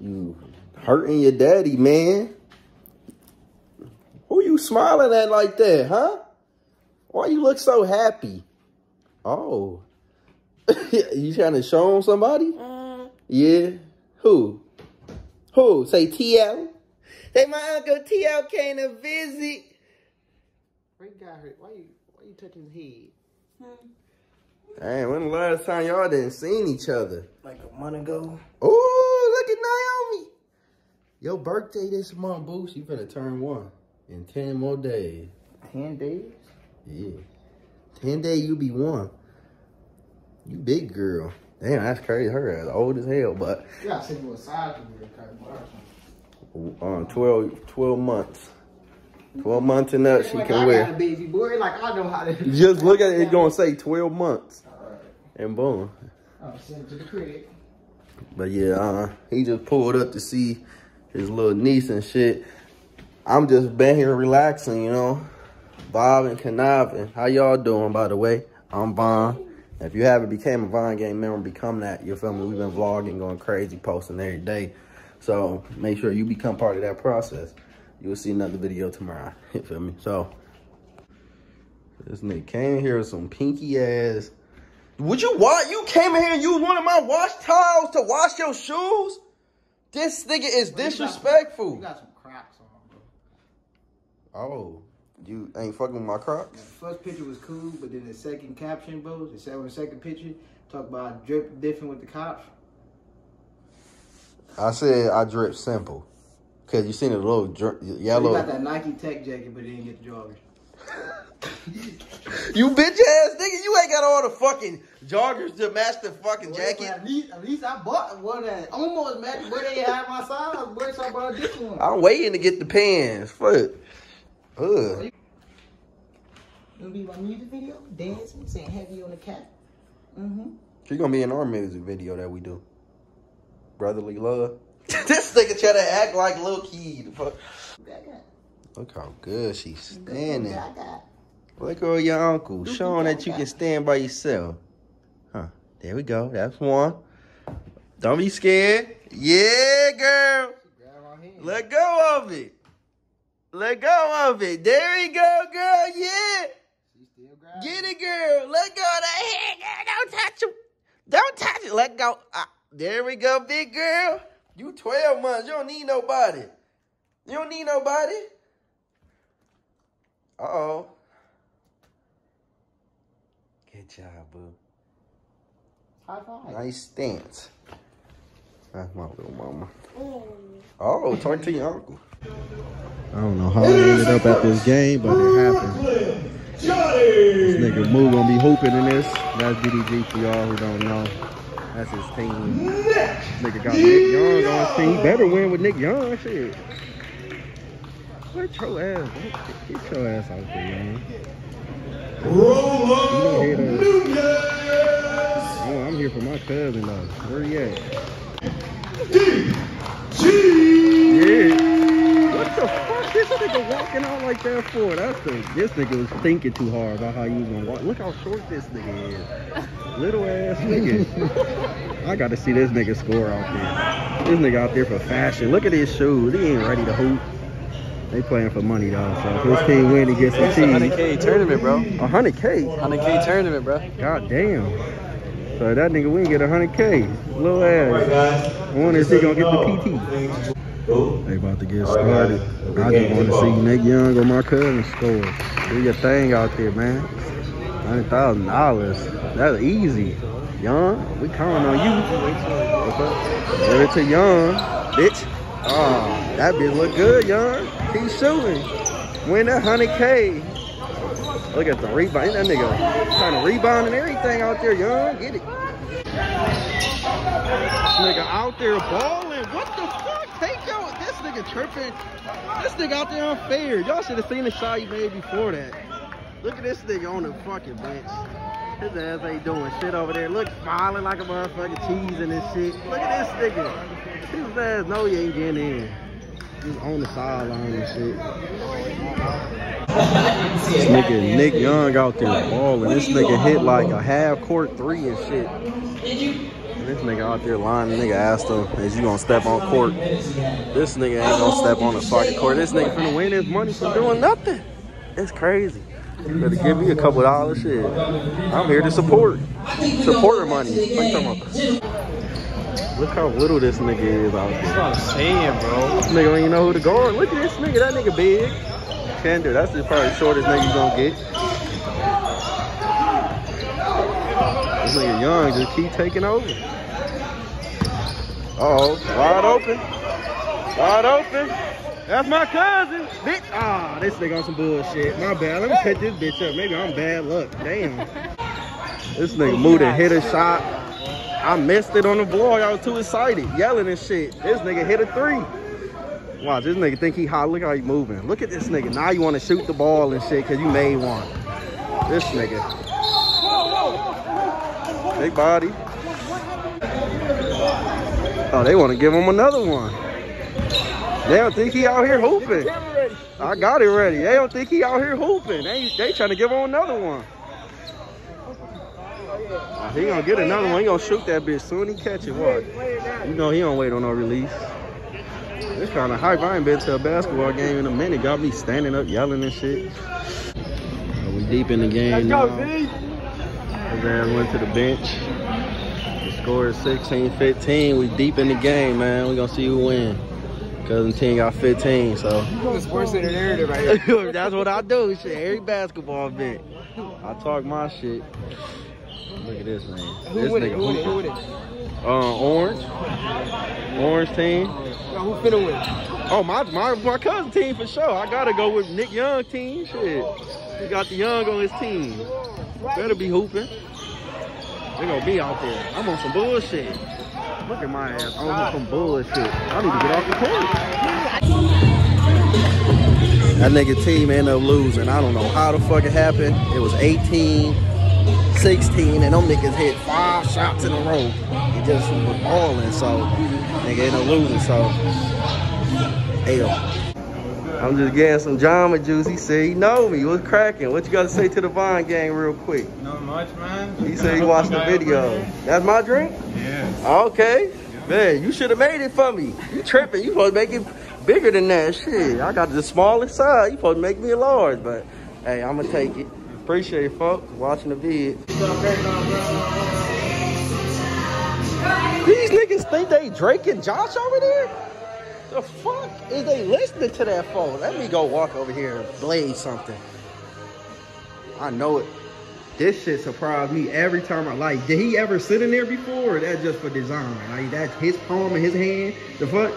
You hurting your daddy, man. Who you smiling at like that, huh? Why you look so happy? Oh. you trying to show him somebody? Mm. Yeah. Who? Who? Say T.O? Say my uncle T.O came to visit. Why you got hurt? Why you why you touching his head? Hey, when the last time y'all didn't seen each other? Like a month ago. Oh, look at Nyomie. Your birthday this month, boo. She finna turn one in 10 more days. Ten days? Yeah. 10 days, you be one. You big girl. Damn, that's crazy. Her ass old as hell, but You gotta send you a side to me or something. um, 12, 12 months. 12 months and up, she like, can I wear. got a baby boy. Like I know how to. Just look at it, it's gonna say 12 months. Alright. And boom. I'll send it to the crib. But yeah, uh, he just pulled up to see his little niece and shit. I'm just been here relaxing, you know, vibing, conniving. How y'all doing, by the way? I'm Von. If you haven't became a Von Gang member, become that. You feel me? We've been vlogging, going crazy, posting every day. So make sure you become part of that process. You will see another video tomorrow. You feel me? So this nigga came here with some pinky ass. Would you what? You came in here and used one of my wash towels to wash your shoes? This nigga is Well, you got some- disrespectful. You got some cracks on, bro. Oh, you ain't fucking with my Crocs? The first picture was cool, but then the second caption, bro, the second, the second picture, talk about drip different with the cops. I said I drip simple. Cause you seen a little dr- So yellow. you got that Nike Tech jacket, but didn't get the joggers. You bitch ass nigga, you ain't got all the fucking joggers to match the fucking Well, jacket. At least, at least I bought one that almost matched where they had my size. Boy, so I bought different one. I'm waiting to get the pants. Fuck. Ugh. It'll be my music video, dancing, saying heavy on the cat. Mm-hmm. She gonna be in our music video that we do. Brotherly love. this nigga try to act like Lil Key. Fuck. Look how good she's standing. Look at your uncle showing that you can stand by yourself. Huh. There we go. That's one. Don't be scared. Yeah, girl. Let go of it. Let go of it. There we go, girl. Yeah. Get it, girl. Let go of that hand, girl. Don't touch him. Don't touch it. Let go. Ah, there we go, big girl. You 12 months. You don't need nobody. You don't need nobody. Uh-oh. Good job, boo. High five. Nice stance. That's my little mama. Mm. Oh, talk to your uncle. I don't know how I ended up at this game, but it happened. This nigga Moo gonna be hooping in this. That's DDG for y'all who don't know. That's his team. This nigga got Nick Young on his team. He better win with Nick Young. Shit. Let your ass. Get your ass out there, man. Rolo You know, Nunez. Oh, I'm here for my cousin though. Where he at? DG. Yeah. What the fuck? This nigga walking out like that for? That's the. This nigga was thinking too hard about how he was gonna walk. Look how short this nigga is. Little ass nigga. I got to see this nigga score out there. This nigga out there for fashion. Look at his shoes. He ain't ready to hoop. They playing for money though. So if this team win, he gets some It's a cheese. 100K tournament, bro. A hundred K. 100K tournament, bro. God damn. So that nigga win get a hundred K. Little ass. I wonder if he gonna get the PT. They about to get started. I just want to see Nick Young or my cousin score. Do your thing out there, man. Hundred thousand dollars. That's easy. Young, we counting on you. Give it to Young, bitch. Oh, that bitch look good, Young. Keep shooting. Win that hundred K. Look at the rebound. That nigga trying to rebound and everything out there, Young. Get it. This Nigga out there balling. What the fuck? Take your this nigga tripping. This nigga out there unfair. Y'all should have seen the shot he made before that. Look at this nigga on the fucking bench. His ass ain't doing shit over there. Look smiling like a motherfucking cheese and this shit. Look at this nigga. His ass know he ain't getting in. He's on the sideline and shit. This nigga Nick Young out there balling. This nigga hit like a half court three and shit. This nigga out there lying. The nigga asked him, is you gonna step on court? This nigga ain't gonna step on the fucking court. This nigga finna win his money for doing nothing. It's crazy. Better give me a couple dollars, shit. I'm here to support. Supporter money. What you talking about? Look how little this nigga is out there. That's what I'm saying, bro. This nigga don't even know who to guard. Look at this nigga. That nigga big. Tender. That's the probably shortest nigga you gonna get. This nigga young. Just keep taking over. Uh oh. Wide open. Wide open. That's my cousin. Bitch. Ah, this nigga on some bullshit. My bad. Let me cut this bitch up. Maybe I'm bad luck. Damn. This nigga moved and hit a shot. I missed it on the vlog. I was too excited, yelling and shit. This nigga hit a three. Watch, this nigga think he hot. Look how he moving. Look at this nigga. Now you want to shoot the ball and shit because you made one. This nigga. Big body. Oh, they want to give him another one. They don't think he out here hooping. I got it ready. They don't think he out here hooping. They, they trying to give him another one. Oh, he gonna get another one. He gonna shoot that bitch soon. He catch it. What? You know he don't wait on no release. It's kind of hype. I ain't been to a basketball game in a minute. Got me standing up yelling and shit. So we deep in the game now. His went to the bench. The score is 16-15. We deep in the game, man. We gonna see who win. Cousin team got 15, so. Sports center narrative right here. That's what I do. Shit, every basketball bit. I talk my shit. Look at this man. Who this with it? nigga Who with it? Who with it? Uh, orange. Orange team. Yo, who finna win? Oh, my, my my cousin team for sure. I gotta go with Nick Young team. Shit. He got the Young on his team. Better be hooping. They gonna be out there. I'm on some bullshit. Look at my ass. I'm on some bullshit. I need to get off the court. That nigga team ended up losing. I don't know how the fuck it happened. It was 18, 16, and them niggas hit five shots in a row. He just was balling, so nigga ended up losing. So, hell. I'm just getting some Jamba juice. He said he know me. What's cracking? What you got to say to the Von gang real quick? Not much, man. He said he watched the video. That's my drink? Yeah. Okay. Man, you should have made it for me. You tripping. You supposed to make it bigger than that. Shit, I got the smallest size. You supposed to make me a large, but hey, I'm going to take it. Appreciate it, folks, watching the vid. These niggas think they Drake and Josh over there? The fuck is they listening to that phone? Let me go walk over here and blaze something. I know it. This shit surprised me every time I like. Did he ever sit in there before, or that just for design? Like that's his palm in his hand. The fuck?